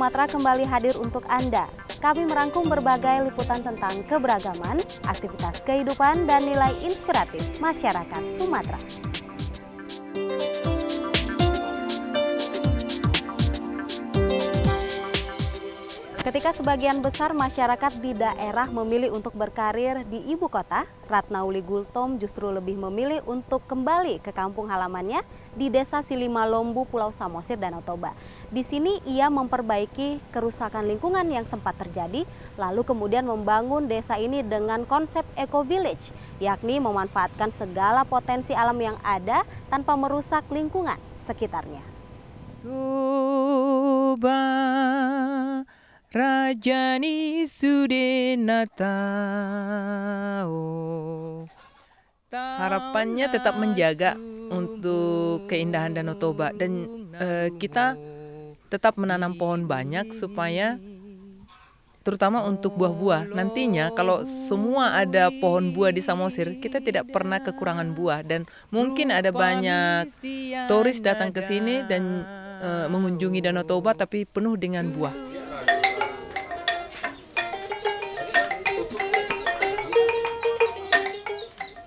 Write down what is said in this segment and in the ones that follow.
Sumatera kembali hadir untuk Anda. Kami merangkum berbagai liputan tentang keberagaman, aktivitas kehidupan, dan nilai inspiratif masyarakat Sumatera. Ketika sebagian besar masyarakat di daerah memilih untuk berkarir di ibu kota, Ratna Uli Gultom justru lebih memilih untuk kembali ke kampung halamannya di Desa Silima Lombu, Pulau Samosir, Danau Toba. Di sini ia memperbaiki kerusakan lingkungan yang sempat terjadi, lalu kemudian membangun desa ini dengan konsep eco village, yakni memanfaatkan segala potensi alam yang ada tanpa merusak lingkungan sekitarnya. Toba Rajani Sudenata. Harapannya tetap menjaga untuk keindahan Danau Toba dan uh, kita tetap menanam pohon banyak supaya terutama untuk buah-buah. Nantinya kalau semua ada pohon buah di Samosir, kita tidak pernah kekurangan buah dan mungkin ada banyak turis datang ke sini dan uh, mengunjungi Danau Toba tapi penuh dengan buah.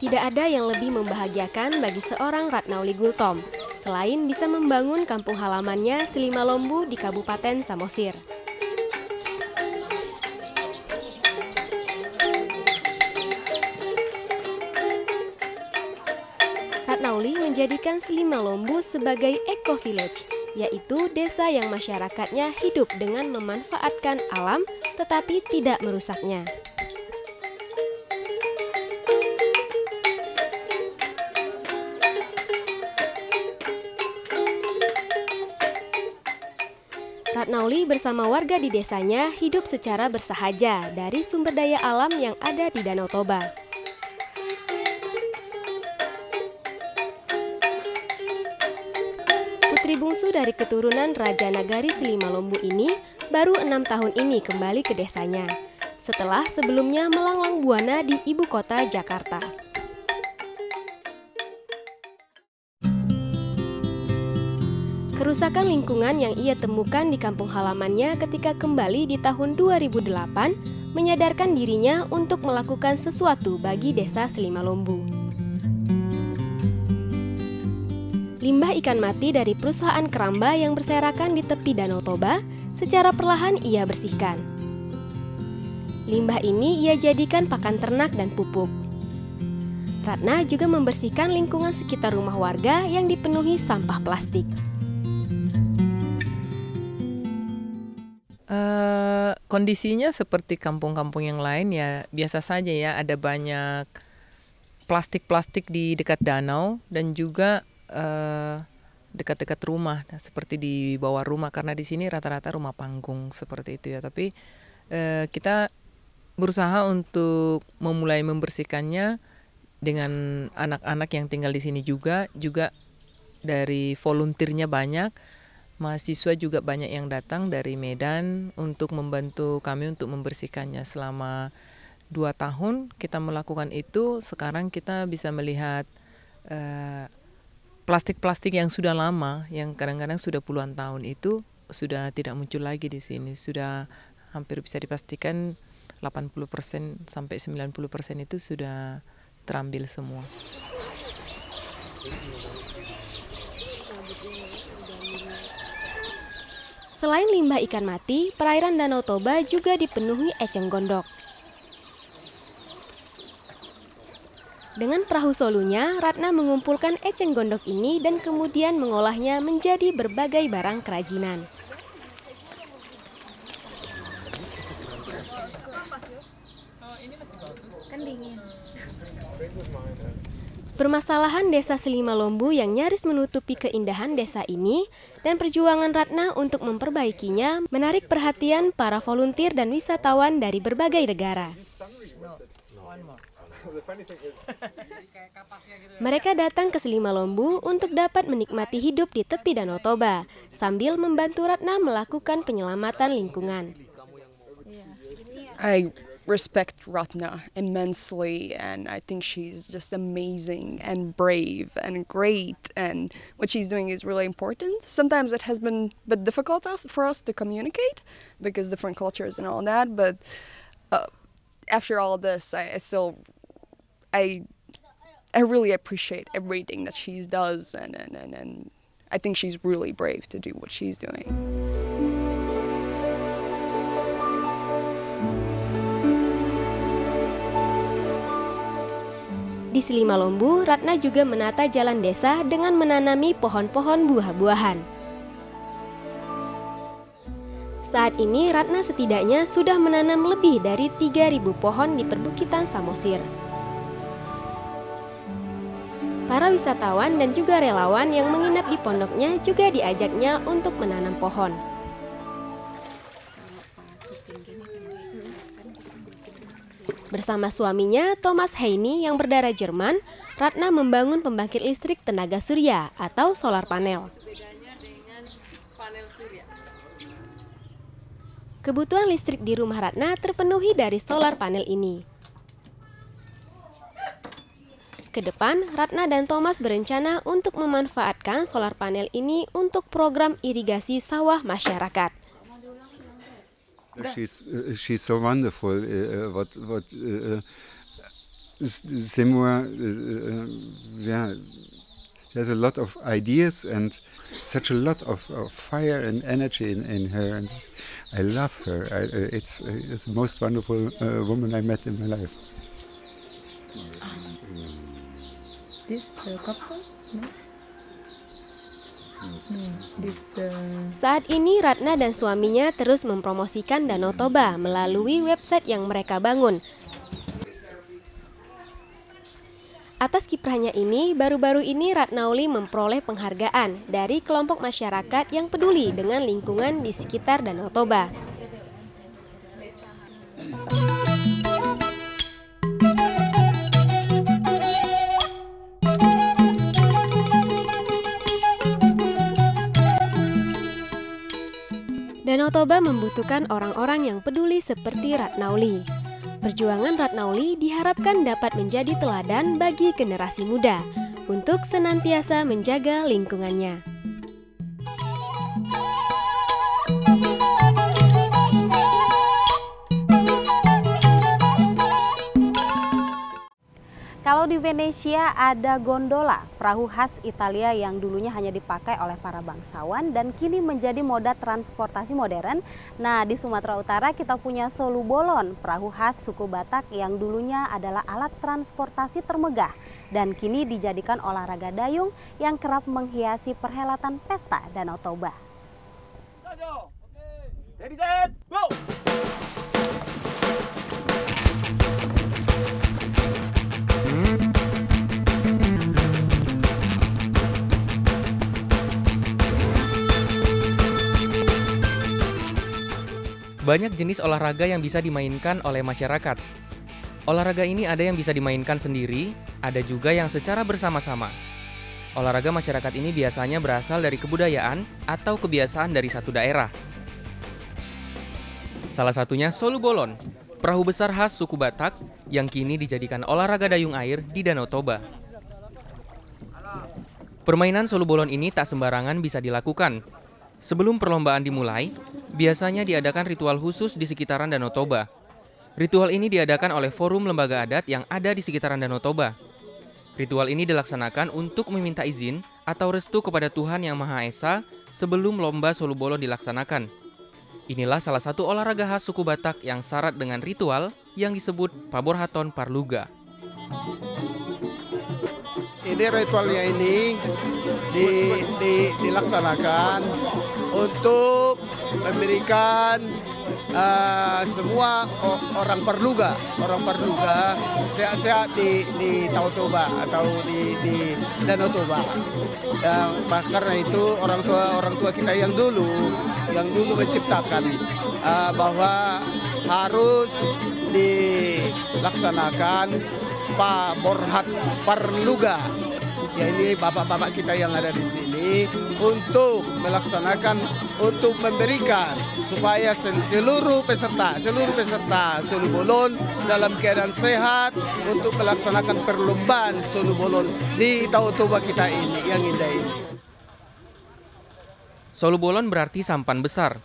Tidak ada yang lebih membahagiakan bagi seorang Ratnauli Gultom, selain bisa membangun kampung halamannya Selima Lombu di Kabupaten Samosir. Ratnauli menjadikan Selima Lombu sebagai eco village, yaitu desa yang masyarakatnya hidup dengan memanfaatkan alam tetapi tidak merusaknya. Ratnauli bersama warga di desanya hidup secara bersahaja dari sumber daya alam yang ada di Danau Toba. Putri bungsu dari keturunan Raja Nagari Selimalombu ini baru enam tahun ini kembali ke desanya, setelah sebelumnya melanglang buana di ibu kota Jakarta. Kerusakan lingkungan yang ia temukan di kampung halamannya ketika kembali di tahun 2008 menyadarkan dirinya untuk melakukan sesuatu bagi desa Selimalombu. Limbah ikan mati dari perusahaan keramba yang berserakan di tepi Danau Toba secara perlahan ia bersihkan. Limbah ini ia jadikan pakan ternak dan pupuk. Ratna juga membersihkan lingkungan sekitar rumah warga yang dipenuhi sampah plastik. Uh, kondisinya seperti kampung-kampung yang lain ya biasa saja ya ada banyak plastik-plastik di dekat danau dan juga uh, dekat-dekat rumah. Nah, seperti di bawah rumah karena di sini rata-rata rumah panggung seperti itu ya. Tapi uh, kita berusaha untuk memulai membersihkannya dengan anak-anak yang tinggal di sini juga juga dari volunteernya banyak mahasiswa juga banyak yang datang dari Medan untuk membantu kami untuk membersihkannya selama dua tahun kita melakukan itu sekarang kita bisa melihat eh, plastik-plastik yang sudah lama yang kadang-kadang sudah puluhan tahun itu sudah tidak muncul lagi di sini sudah hampir bisa dipastikan 80% sampai 90% itu sudah terambil semua. Selain limbah ikan mati, perairan Danau Toba juga dipenuhi eceng gondok. Dengan perahu solunya, Ratna mengumpulkan eceng gondok ini dan kemudian mengolahnya menjadi berbagai barang kerajinan. Permasalahan desa Selima Lombu yang nyaris menutupi keindahan desa ini dan perjuangan Ratna untuk memperbaikinya menarik perhatian para volunteer dan wisatawan dari berbagai negara. Mereka datang ke Selima Lombu untuk dapat menikmati hidup di tepi Danau Toba sambil membantu Ratna melakukan penyelamatan lingkungan. I respect Ratna immensely, and I think she's just amazing and brave and great, and what she's doing is really important. Sometimes it has been a bit difficult for us to communicate because different cultures and all that, but uh, after all this, I, I still, I, I really appreciate everything that she does, and, and, and, and I think she's really brave to do what she's doing. Di Selimalombu, Ratna juga menata jalan desa dengan menanami pohon-pohon buah-buahan. Saat ini Ratna setidaknya sudah menanam lebih dari 3.000 pohon di perbukitan Samosir. Para wisatawan dan juga relawan yang menginap di pondoknya juga diajaknya untuk menanam pohon. Bersama suaminya, Thomas Heini yang berdarah Jerman, Ratna membangun pembangkit listrik tenaga surya atau solar panel. Kebutuhan listrik di rumah Ratna terpenuhi dari solar panel ini. Ke depan, Ratna dan Thomas berencana untuk memanfaatkan solar panel ini untuk program irigasi sawah masyarakat. She's uh, she's so wonderful. Uh, uh what what uh, uh Seymour, uh, yeah, there's a lot of ideas and such a lot of, of fire and energy in, in her, and I love her. I, it's it's the most wonderful woman I met in my life. Mm. This the couple? No? Saat ini Ratna dan suaminya terus mempromosikan Danau Toba melalui website yang mereka bangun. Atas kiprahnya ini, baru-baru ini Ratnauli memperoleh penghargaan dari kelompok masyarakat yang peduli dengan lingkungan di sekitar Danau Toba. Toba membutuhkan orang-orang yang peduli seperti Ratnauli. Perjuangan Ratnauli diharapkan dapat menjadi teladan bagi generasi muda untuk senantiasa menjaga lingkungannya. Kalau di Venesia ada gondola, perahu khas Italia yang dulunya hanya dipakai oleh para bangsawan dan kini menjadi moda transportasi modern. Nah, di Sumatera Utara kita punya Solu Bolon, perahu khas suku Batak yang dulunya adalah alat transportasi termegah dan kini dijadikan olahraga dayung yang kerap menghiasi perhelatan pesta Danau Toba. Ready, set, go! Banyak jenis olahraga yang bisa dimainkan oleh masyarakat. Olahraga ini ada yang bisa dimainkan sendiri, ada juga yang secara bersama-sama. Olahraga masyarakat ini biasanya berasal dari kebudayaan atau kebiasaan dari satu daerah. Salah satunya Solu Bolon, perahu besar khas suku Batak yang kini dijadikan olahraga dayung air di Danau Toba. Permainan Solu Bolon ini tak sembarangan bisa dilakukan. Sebelum perlombaan dimulai, biasanya diadakan ritual khusus di sekitaran Danau Toba. Ritual ini diadakan oleh forum lembaga adat yang ada di sekitaran Danau Toba. Ritual ini dilaksanakan untuk meminta izin atau restu kepada Tuhan Yang Maha Esa sebelum lomba Solu Bolon dilaksanakan. Inilah salah satu olahraga khas suku Batak yang syarat dengan ritual yang disebut Paborhaton Parluga. Ini ritualnya ini di, di, dilaksanakan untuk memberikan uh, semua orang perluga orang perluga sehat-sehat di di Toba atau di di Danau Toba. Dan karena itu orang tua orang tua kita yang dulu yang dulu menciptakan uh, bahwa harus dilaksanakan Pak Borhat Perluga ya ini bapak-bapak kita yang ada di sini untuk melaksanakan untuk memberikan supaya seluruh peserta seluruh peserta Solo Bolon dalam keadaan sehat untuk melaksanakan perlombaan Solo Bolon di Tautoba kita ini yang indah ini. Solo Bolon berarti sampan besar.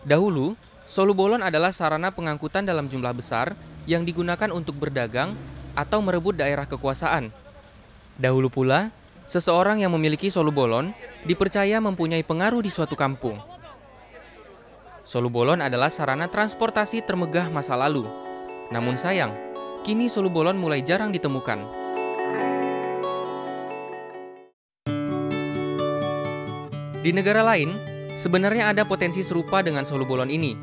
Dahulu, Solo Bolon adalah sarana pengangkutan dalam jumlah besar yang digunakan untuk berdagang atau merebut daerah kekuasaan. Dahulu pula, seseorang yang memiliki solu bolon dipercaya mempunyai pengaruh di suatu kampung. Solu bolon adalah sarana transportasi termegah masa lalu. Namun sayang, kini solu bolon mulai jarang ditemukan. Di negara lain, sebenarnya ada potensi serupa dengan solu bolon ini.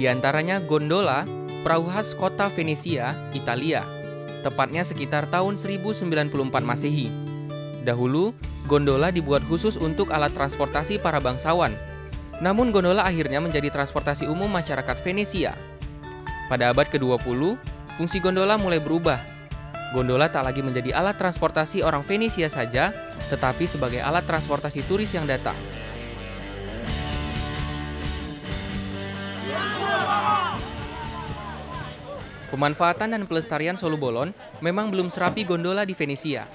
Di antaranya gondola, perahu khas kota Venesia, Italia tepatnya sekitar tahun 1094 Masehi. Dahulu, gondola dibuat khusus untuk alat transportasi para bangsawan. Namun gondola akhirnya menjadi transportasi umum masyarakat Venesia. Pada abad ke-20, fungsi gondola mulai berubah. Gondola tak lagi menjadi alat transportasi orang Venesia saja, tetapi sebagai alat transportasi turis yang datang. Pemanfaatan dan pelestarian Solo Bolon memang belum serapi gondola di Venesia.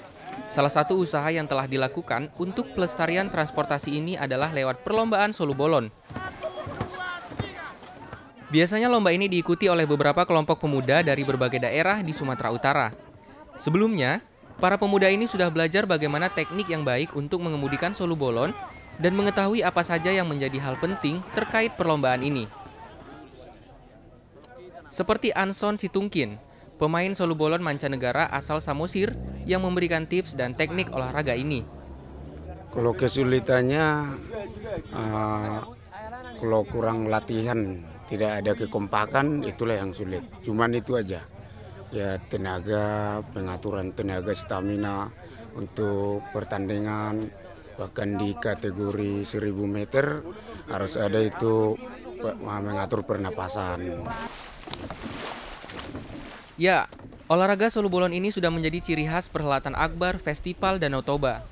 Salah satu usaha yang telah dilakukan untuk pelestarian transportasi ini adalah lewat perlombaan Solo Bolon. Biasanya lomba ini diikuti oleh beberapa kelompok pemuda dari berbagai daerah di Sumatera Utara. Sebelumnya, para pemuda ini sudah belajar bagaimana teknik yang baik untuk mengemudikan Solo Bolon dan mengetahui apa saja yang menjadi hal penting terkait perlombaan ini seperti Anson Situngkin, pemain solu bolon mancanegara asal Samosir yang memberikan tips dan teknik olahraga ini. Kalau kesulitannya, uh, kalau kurang latihan, tidak ada kekompakan, itulah yang sulit. Cuman itu aja. Ya tenaga, pengaturan tenaga stamina untuk pertandingan, bahkan di kategori 1000 meter harus ada itu mengatur pernapasan. Ya, olahraga solo bolon ini sudah menjadi ciri khas perhelatan akbar Festival Danau Toba.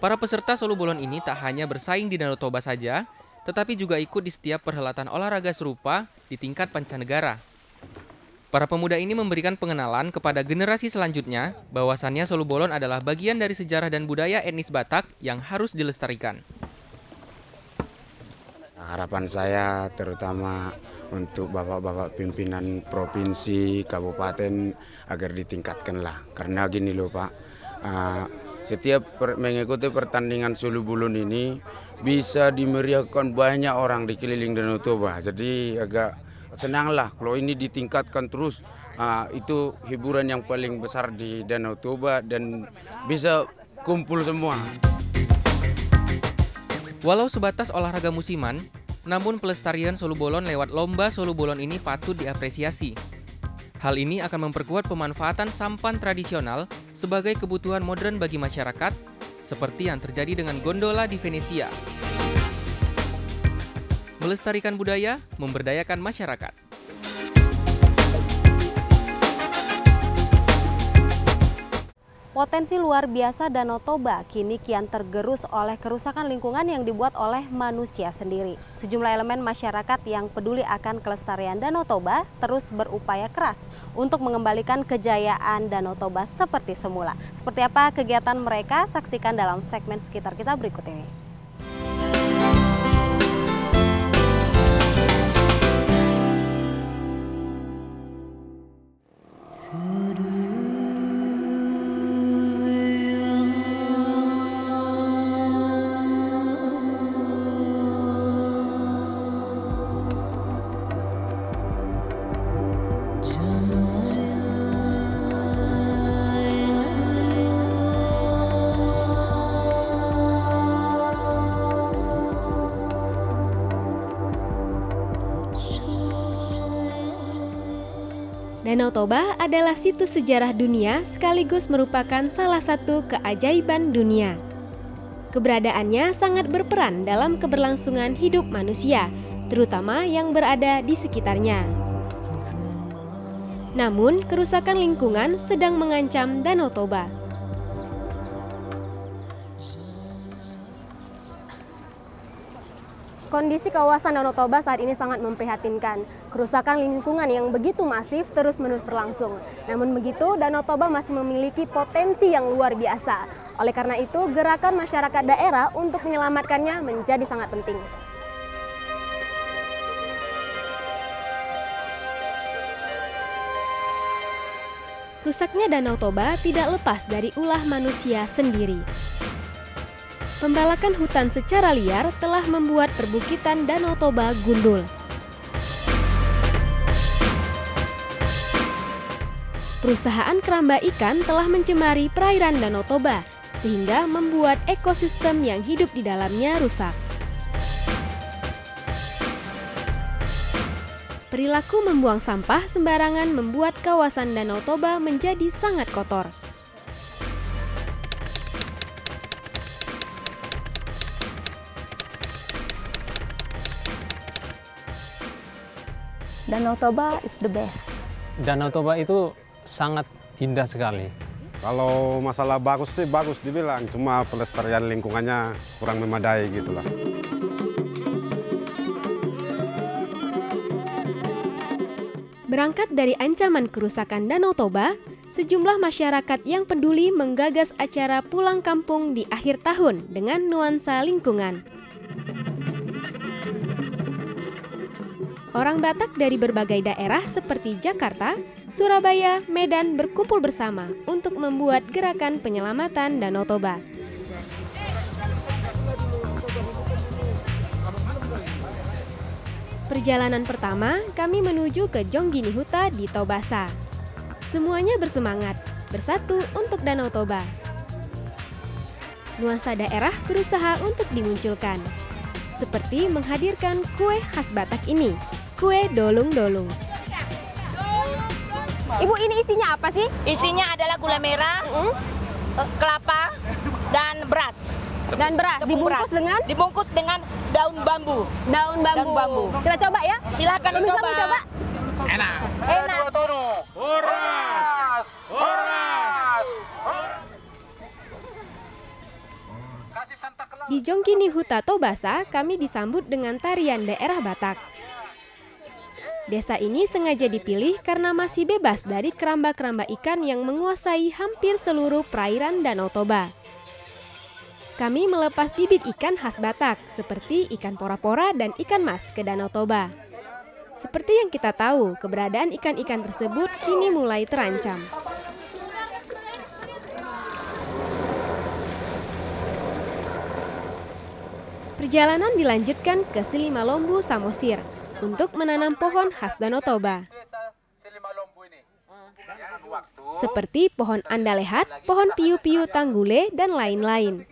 Para peserta solo bolon ini tak hanya bersaing di Danau Toba saja, tetapi juga ikut di setiap perhelatan olahraga serupa di tingkat pancanegara. Para pemuda ini memberikan pengenalan kepada generasi selanjutnya bahwasannya solo bolon adalah bagian dari sejarah dan budaya etnis Batak yang harus dilestarikan. Harapan saya terutama untuk bapak-bapak pimpinan provinsi, kabupaten agar ditingkatkanlah. Karena gini loh Pak, uh, setiap per, mengikuti pertandingan Sulu Bulun ini bisa dimeriahkan banyak orang di keliling Danau Toba. Jadi agak senanglah kalau ini ditingkatkan terus. Uh, itu hiburan yang paling besar di Danau Toba dan bisa kumpul semua. Walau sebatas olahraga musiman, namun pelestarian Solo Bolon lewat lomba Solo Bolon ini patut diapresiasi. Hal ini akan memperkuat pemanfaatan sampan tradisional sebagai kebutuhan modern bagi masyarakat, seperti yang terjadi dengan gondola di Venesia. Melestarikan budaya, memberdayakan masyarakat. Potensi luar biasa Danau Toba kini kian tergerus oleh kerusakan lingkungan yang dibuat oleh manusia sendiri. Sejumlah elemen masyarakat yang peduli akan kelestarian Danau Toba terus berupaya keras untuk mengembalikan kejayaan Danau Toba seperti semula. Seperti apa kegiatan mereka? Saksikan dalam segmen sekitar kita berikut ini. Danau Toba adalah situs sejarah dunia sekaligus merupakan salah satu keajaiban dunia. Keberadaannya sangat berperan dalam keberlangsungan hidup manusia, terutama yang berada di sekitarnya. Namun, kerusakan lingkungan sedang mengancam Danau Toba. Kondisi kawasan Danau Toba saat ini sangat memprihatinkan. Kerusakan lingkungan yang begitu masif terus-menerus berlangsung. Namun begitu, Danau Toba masih memiliki potensi yang luar biasa. Oleh karena itu, gerakan masyarakat daerah untuk menyelamatkannya menjadi sangat penting. Rusaknya Danau Toba tidak lepas dari ulah manusia sendiri. Pembalakan hutan secara liar telah membuat perbukitan Danau Toba gundul. Perusahaan keramba ikan telah mencemari perairan Danau Toba, sehingga membuat ekosistem yang hidup di dalamnya rusak. Perilaku membuang sampah sembarangan membuat kawasan Danau Toba menjadi sangat kotor. Danau Toba is the best. Danau Toba itu sangat indah sekali. Kalau masalah bagus sih bagus dibilang, cuma pelestarian lingkungannya kurang memadai gitu lah. Berangkat dari ancaman kerusakan Danau Toba, sejumlah masyarakat yang peduli menggagas acara pulang kampung di akhir tahun dengan nuansa lingkungan. Orang Batak dari berbagai daerah seperti Jakarta, Surabaya, Medan berkumpul bersama untuk membuat gerakan penyelamatan Danau Toba. Perjalanan pertama, kami menuju ke Jonggini Huta di Tobasa. Semuanya bersemangat, bersatu untuk Danau Toba. Nuansa daerah berusaha untuk dimunculkan, seperti menghadirkan kue khas Batak ini, kue dolung-dolung. Ibu ini isinya apa sih? Isinya adalah gula merah, hmm? kelapa, dan beras. Dan beras Tepung dibungkus beras. dengan dibungkus dengan daun bambu. daun bambu. Daun bambu. Kita coba ya. Silakan Bisa dicoba. mencoba. Enak. Enak. Di Jongkini Huta Tobasa, kami disambut dengan tarian daerah Batak. Desa ini sengaja dipilih karena masih bebas dari keramba-keramba ikan yang menguasai hampir seluruh perairan Danau Toba. Kami melepas bibit ikan khas Batak, seperti ikan pora-pora dan ikan mas ke Danau Toba. Seperti yang kita tahu, keberadaan ikan-ikan tersebut kini mulai terancam. Perjalanan dilanjutkan ke Silimalombu, Samosir untuk menanam pohon khas Danau Toba. Seperti pohon andalehat, pohon piu-piu tanggule, dan lain-lain.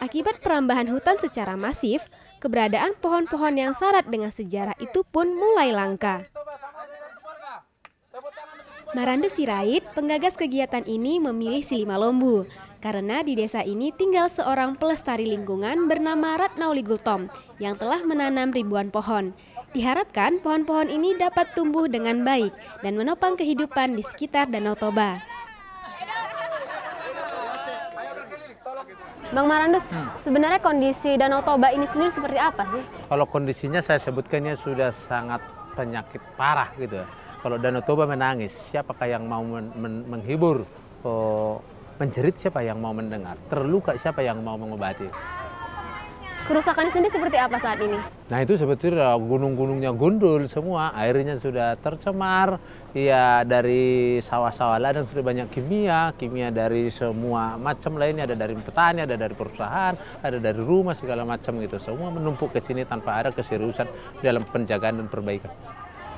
Akibat perambahan hutan secara masif, keberadaan pohon-pohon yang syarat dengan sejarah itu pun mulai langka. Marande Sirait, penggagas kegiatan ini memilih Silimalombu karena di desa ini tinggal seorang pelestari lingkungan bernama Ratnauli Gultom yang telah menanam ribuan pohon. Diharapkan pohon-pohon ini dapat tumbuh dengan baik dan menopang kehidupan di sekitar Danau Toba. Bang Marandes, sebenarnya kondisi Danau Toba ini sendiri seperti apa sih? Kalau kondisinya saya sebutkannya sudah sangat penyakit parah gitu. Kalau Danau Toba menangis, siapakah yang mau men men menghibur? Oh, menjerit siapa yang mau mendengar? Terluka siapa yang mau mengobati? Kerusakan sendiri seperti apa saat ini? Nah itu sebetulnya gunung-gunungnya gundul semua, airnya sudah tercemar, ya dari sawah-sawah ladang sudah banyak kimia, kimia dari semua macam lainnya, ada dari petani, ada dari perusahaan, ada dari rumah segala macam gitu. Semua menumpuk ke sini tanpa ada keseriusan dalam penjagaan dan perbaikan.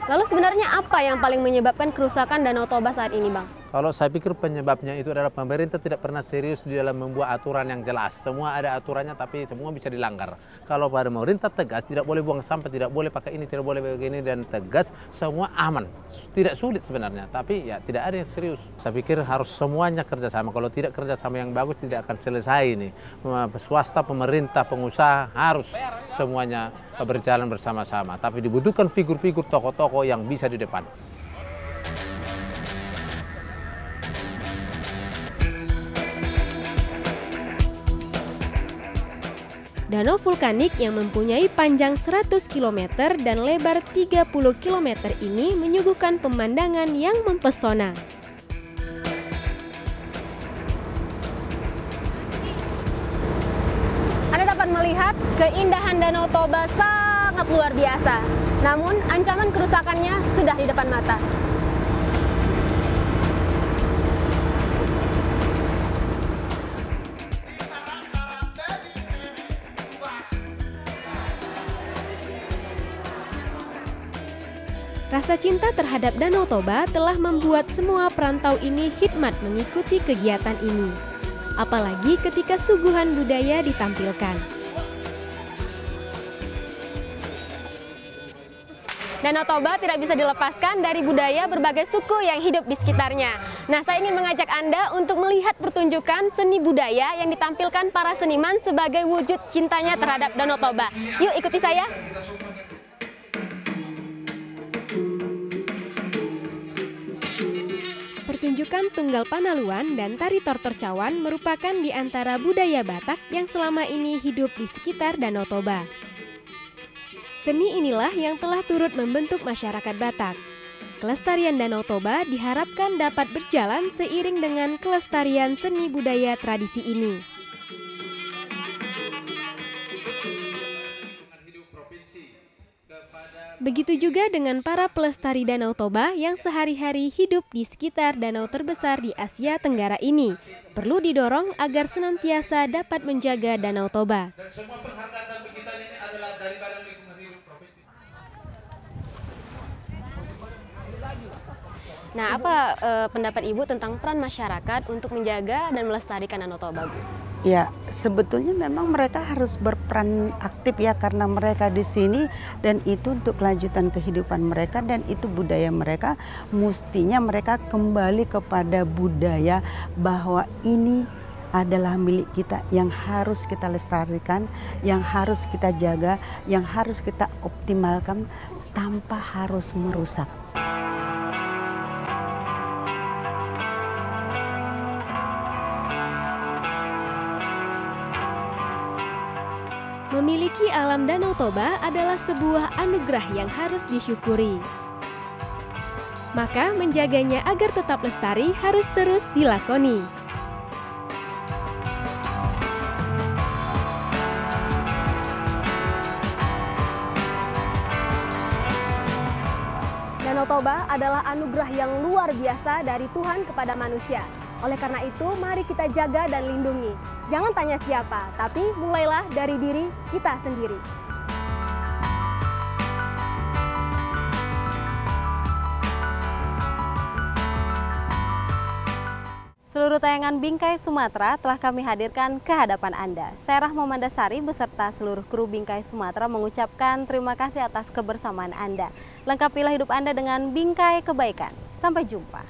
Lalu sebenarnya apa yang paling menyebabkan kerusakan Danau Toba saat ini, Bang? Kalau saya pikir penyebabnya itu adalah pemerintah tidak pernah serius di dalam membuat aturan yang jelas. Semua ada aturannya tapi semua bisa dilanggar. Kalau pada pemerintah tegas, tidak boleh buang sampah, tidak boleh pakai ini, tidak boleh begini dan tegas, semua aman. Tidak sulit sebenarnya, tapi ya tidak ada yang serius. Saya pikir harus semuanya kerjasama. Kalau tidak kerjasama yang bagus tidak akan selesai ini. Swasta, pemerintah, pengusaha harus semuanya berjalan bersama-sama. Tapi dibutuhkan figur-figur tokoh-tokoh yang bisa di depan. Danau vulkanik yang mempunyai panjang 100 km dan lebar 30 km ini menyuguhkan pemandangan yang mempesona. Anda dapat melihat keindahan Danau Toba sangat luar biasa. Namun, ancaman kerusakannya sudah di depan mata. Rasa cinta terhadap Danau Toba telah membuat semua perantau ini hikmat mengikuti kegiatan ini. Apalagi ketika suguhan budaya ditampilkan. Danau Toba tidak bisa dilepaskan dari budaya berbagai suku yang hidup di sekitarnya. Nah, saya ingin mengajak Anda untuk melihat pertunjukan seni budaya yang ditampilkan para seniman sebagai wujud cintanya terhadap Danau Toba. Yuk ikuti saya. Pertunjukan Tunggal Panaluan dan Tari Tortor Cawan merupakan di antara budaya Batak yang selama ini hidup di sekitar Danau Toba. Seni inilah yang telah turut membentuk masyarakat Batak. Kelestarian Danau Toba diharapkan dapat berjalan seiring dengan kelestarian seni budaya tradisi ini. Begitu juga dengan para pelestari Danau Toba yang sehari-hari hidup di sekitar danau terbesar di Asia Tenggara ini. Perlu didorong agar senantiasa dapat menjaga Danau Toba. Nah, apa eh, pendapat Ibu tentang peran masyarakat untuk menjaga dan melestarikan Danau Toba, Bu? Ya, sebetulnya memang mereka harus berperan aktif ya karena mereka di sini dan itu untuk kelanjutan kehidupan mereka dan itu budaya mereka. Mestinya mereka kembali kepada budaya bahwa ini adalah milik kita yang harus kita lestarikan, yang harus kita jaga, yang harus kita optimalkan tanpa harus merusak. Memiliki alam Danau Toba adalah sebuah anugerah yang harus disyukuri. Maka menjaganya agar tetap lestari harus terus dilakoni. Danau Toba adalah anugerah yang luar biasa dari Tuhan kepada manusia. Oleh karena itu, mari kita jaga dan lindungi. Jangan tanya siapa, tapi mulailah dari diri kita sendiri. Seluruh tayangan Bingkai Sumatera telah kami hadirkan ke hadapan Anda. Saya Rahma Mandasari beserta seluruh kru Bingkai Sumatera mengucapkan terima kasih atas kebersamaan Anda. Lengkapilah hidup Anda dengan Bingkai Kebaikan. Sampai jumpa.